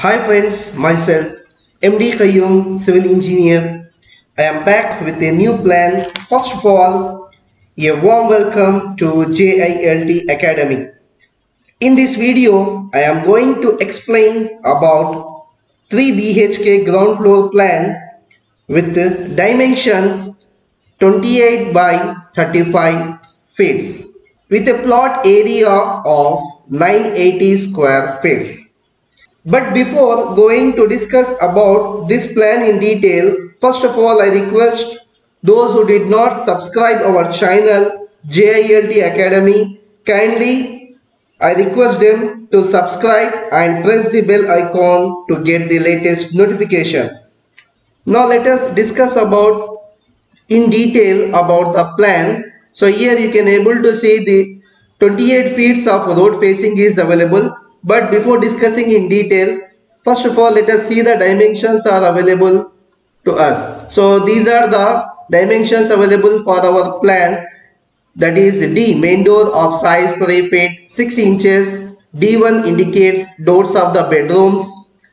Hi friends, myself MD Qayyum, civil engineer. I am back with a new plan. First of all, a warm welcome to JILT Academy. In this video, I am going to explain about 3 BHK ground floor plan with dimensions 28 by 35 feet with a plot area of 980 square feet. But before going to discuss about this plan in detail, first of all I request those who did not subscribe our channel JILT Academy kindly I request them to subscribe and press the bell icon to get the latest notification. Now let us discuss about in detail about the plan. So here you can able to see the 28 feet of road facing is available but before discussing in detail, first of all, let us see the dimensions are available to us. So these are the dimensions available for our plan. That is D, main door of size 3 feet 6 inches. D1 indicates doors of the bedrooms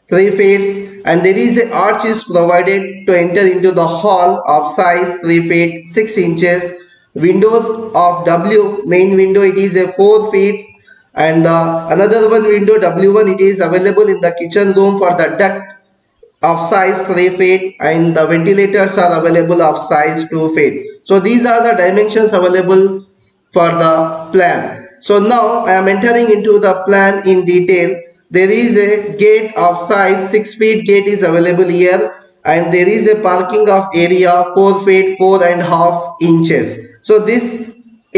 3 feet and there is a arch is provided to enter into the hall of size 3 feet 6 inches. Windows of W, main window it is a 4 feet and uh, another one window W1 it is available in the kitchen room for the duct of size 3 feet and the ventilators are available of size 2 feet. So these are the dimensions available for the plan. So now I am entering into the plan in detail. There is a gate of size 6 feet gate is available here and there is a parking of area 4 feet 4 and half inches. So this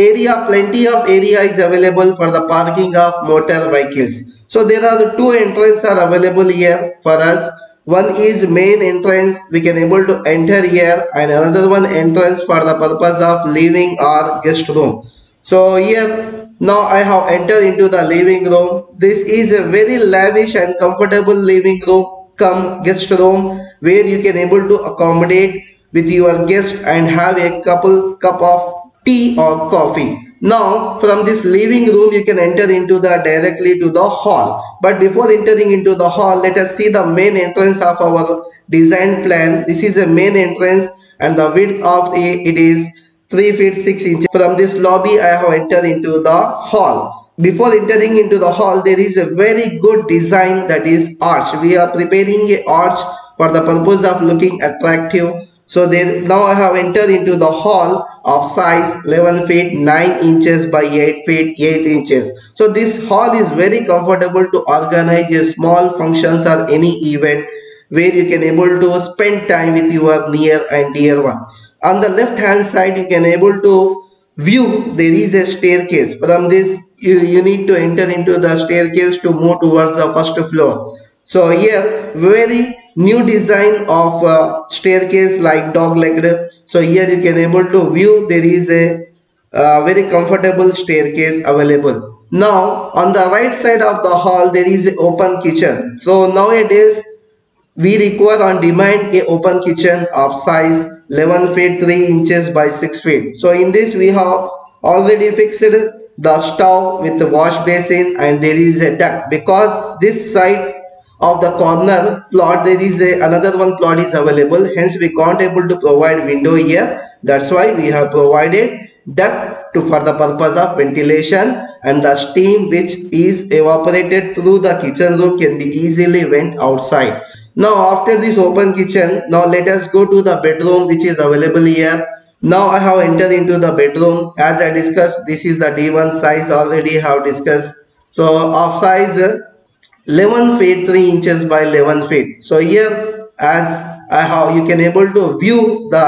area plenty of area is available for the parking of motor vehicles. So there are two entrances are available here for us. One is main entrance we can able to enter here and another one entrance for the purpose of living or guest room. So here now i have entered into the living room. This is a very lavish and comfortable living room. Come guest room where you can able to accommodate with your guest and have a couple cup of tea or coffee. Now from this living room you can enter into the directly to the hall. But before entering into the hall let us see the main entrance of our design plan. This is a main entrance and the width of it, it is 3 feet 6 inches. From this lobby I have entered into the hall. Before entering into the hall there is a very good design that is arch. We are preparing a arch for the purpose of looking attractive so then now I have entered into the hall of size 11 feet 9 inches by 8 feet 8 inches. So this hall is very comfortable to organize a small functions or any event where you can able to spend time with your near and dear one. On the left hand side you can able to view there is a staircase. From this you, you need to enter into the staircase to move towards the first floor. So here very new design of uh, staircase like dog legged so here you can able to view there is a uh, very comfortable staircase available. Now on the right side of the hall there is an open kitchen. So nowadays we require on demand a open kitchen of size 11 feet 3 inches by 6 feet. So in this we have already fixed the stove with the wash basin and there is a duct because this side of the corner plot there is a another one plot is available. Hence we can't able to provide window here. That's why we have provided duct to for the purpose of ventilation and the steam which is evaporated through the kitchen room can be easily went outside. Now after this open kitchen now let us go to the bedroom which is available here. Now i have entered into the bedroom. As i discussed this is the d1 size already have discussed. So of size 11 feet 3 inches by 11 feet. So here as I have you can able to view the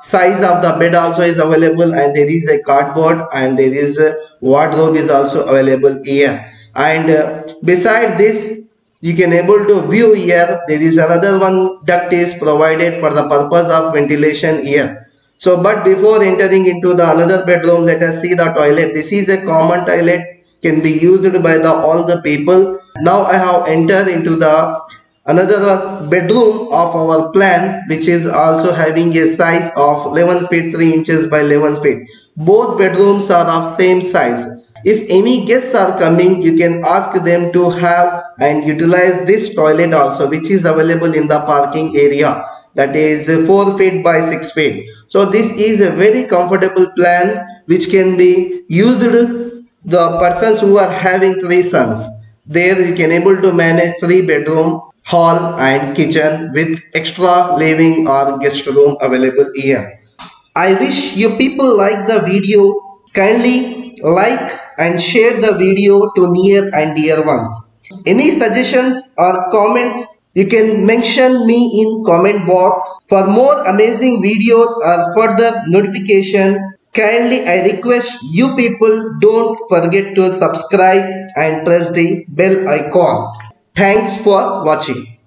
size of the bed also is available and there is a cardboard and there is a wardrobe is also available here. And uh, beside this you can able to view here there is another one duct is provided for the purpose of ventilation here. So but before entering into the another bedroom let us see the toilet. This is a common toilet can be used by the all the people. Now I have entered into the another bedroom of our plan which is also having a size of 11 feet 3 inches by 11 feet. Both bedrooms are of same size. If any guests are coming you can ask them to have and utilize this toilet also which is available in the parking area. That is 4 feet by 6 feet. So this is a very comfortable plan which can be used the persons who are having three sons there you can able to manage three bedroom hall and kitchen with extra living or guest room available here i wish you people like the video kindly like and share the video to near and dear ones any suggestions or comments you can mention me in comment box. For more amazing videos or further notification, kindly I request you people don't forget to subscribe and press the bell icon. Thanks for watching.